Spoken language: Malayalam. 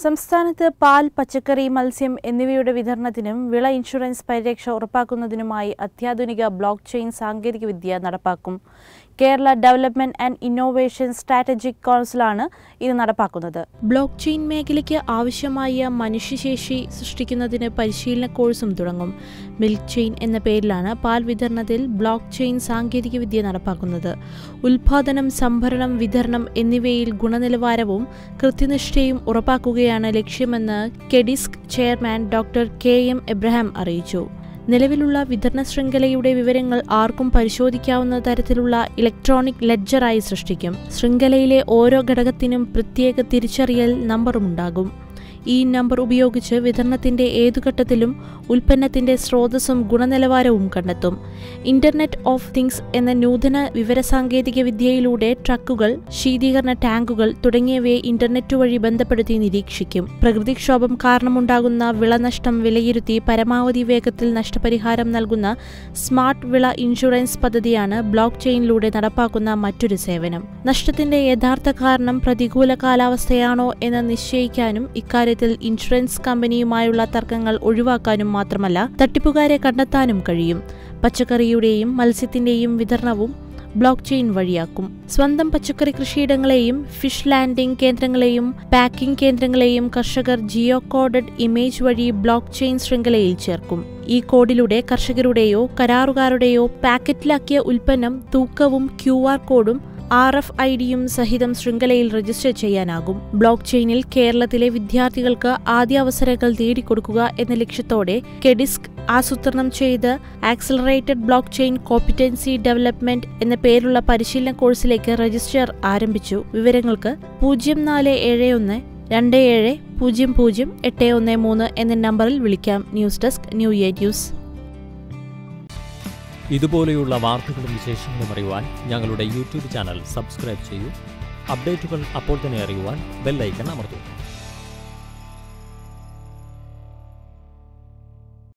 സംസ്ഥാനത്ത് പാൽ പച്ചക്കറി മത്സ്യം എന്നിവയുടെ വിതരണത്തിനും വിള ഇൻഷുറൻസ് പരിരക്ഷ ഉറപ്പാക്കുന്നതിനുമായി അത്യാധുനിക ബ്ലോക്ക് ചെയിൻ സാങ്കേതികവിദ്യ നടപ്പാക്കും. Kerala development and innovation strategic കൗൺസിലാണ് ഇത് നടപ്പാക്കുന്നത്. ബ്ലോക്ക് ചെയിൻ മേഖലയ്ക്ക് ആവശ്യമായ മനുഷ്യശേഷി സൃഷ്ടിക്കുന്നതിന് പരിശീലന കോഴ്സും തുടങ്ങും. മിൽക്ക് ചെയിൻ എന്ന പേരിലാണ് പാൽ വിതരണത്തിൽ ബ്ലോക്ക് ചെയിൻ സാങ്കേതികവിദ്യ നടപ്പാക്കുന്നത്. ഉൽപാദനം സംഭരണം വിതരണം എന്നിവയിൽ ഗുണനിലവാരവും കൃത്യനിഷ്ഠയും ഉറപ്പാക്കുകയാണ് ലക്ഷ്യമെന്ന് KDISC chairman doctor K M Abraham അറിയിച്ചു. നിലവിലുള്ള വിതരണ ശൃംഖലയുടെ വിവരങ്ങൾ ആർക്കും പരിശോധിക്കാവുന്ന തരത്തിലുള്ള ഇലക്ട്രോണിക് ലെഡ്ജറായി സൃഷ്ടിക്കും. ശൃംഖലയിലെ ഓരോ ഘടകത്തിനും പ്രത്യേക തിരിച്ചറിയൽ നമ്പറുമുണ്ടാകും. ഈ നമ്പർ ഉപയോഗിച്ച് വിതരണത്തിന്റെ ഏതു ഘട്ടത്തിലും ഉൽപ്പന്നത്തിന്റെ സ്രോതസ്സും ഗുണനിലവാരവും കണ്ടെത്തും. ഇന്റർനെറ്റ് ഓഫ് തിങ്സ് എന്ന നൂതന വിവരസാങ്കേതിക വിദ്യയിലൂടെ ട്രക്കുകൾ ശീതീകരണ ടാങ്കുകൾ തുടങ്ങിയവയെ ഇന്റർനെറ്റ് വഴി ബന്ധപ്പെടുത്തി നിരീക്ഷിക്കും. പ്രകൃതിക്ഷോഭം കാരണമുണ്ടാകുന്ന വിളനഷ്ടം വിലയിരുത്തി പരമാവധി വേഗത്തിൽ നഷ്ടപരിഹാരം നൽകുന്ന സ്മാർട്ട് വിള ഇൻഷുറൻസ് പദ്ധതിയാണ് ബ്ലോക്ക് ചെയിനിലൂടെ നടപ്പാക്കുന്ന മറ്റൊരു സേവനം. നഷ്ടത്തിന്റെ യഥാർത്ഥ കാരണം പ്രതികൂല കാലാവസ്ഥയാണോ എന്ന് നിശ്ചയിക്കാനും ഇക്കാര്യത്തിൽ ഇൻഷുറൻസ് കമ്പനിയുമായുള്ള തർക്കങ്ങൾ ഒഴിവാക്കാനും മാത്രമല്ല തട്ടിപ്പുകാരെ കണ്ടെത്താനും കഴിയും. പച്ചക്കറിയുടെയും മത്സ്യത്തിന്റെയും വിതരണവും ബ്ലോക്ക് ചെയിൻ വഴിയാക്കും. സ്വന്തം പച്ചക്കറി കൃഷിയിടങ്ങളെയും ഫിഷ് ലാൻഡിംഗ് കേന്ദ്രങ്ങളെയും പാക്കിംഗ് കേന്ദ്രങ്ങളെയും കർഷകർ ജിയോ കോഡഡ് ഇമേജ് വഴി ബ്ലോക്ക് ചെയിൻ ശൃംഖലയിൽ ചേർക്കും. ഈ കോഡിലൂടെ കർഷകരുടെയോ കരാറുകാരുടെയോ പാക്കറ്റിലാക്കിയ ഉൽപ്പന്നം തൂക്കവും ക്യു കോഡും ആർ എഫ് ഐ ഡിയും സഹിതം ശൃംഖലയിൽ രജിസ്റ്റർ ചെയ്യാനാകും. ബ്ലോക്ക് ചെയിനിൽ കേരളത്തിലെ വിദ്യാർത്ഥികൾക്ക് ആദ്യ അവസരങ്ങൾ നേടിക്കൊടുക്കുക എന്ന ലക്ഷ്യത്തോടെ കെഡിസ്ക് ആസൂത്രണം ചെയ്ത് accelerated block chain competency development എന്ന പേരുള്ള പരിശീലന കോഴ്സിലേക്ക് രജിസ്റ്റർ ആരംഭിച്ചു. വിവരങ്ങൾക്ക് പൂജ്യം നാല് ഏഴ് ഒന്ന് രണ്ട് ഏഴ് പൂജ്യം പൂജ്യം എട്ട് ഒന്ന് മൂന്ന് എന്ന നമ്പറിൽ വിളിക്കാം. News desk new year news. ഇതുപോലെയുള്ള വാർത്തകളും വിശേഷങ്ങളും അറിയുവാൻ ഞങ്ങളുടെ യൂട്യൂബ് ചാനൽ സബ്സ്ക്രൈബ് ചെയ്യൂ. അപ്ഡേറ്റുകൾ അപ്പോൾ തന്നെ അറിയുവാൻ ബെല്ലൈക്കൺ അമർത്തൂ.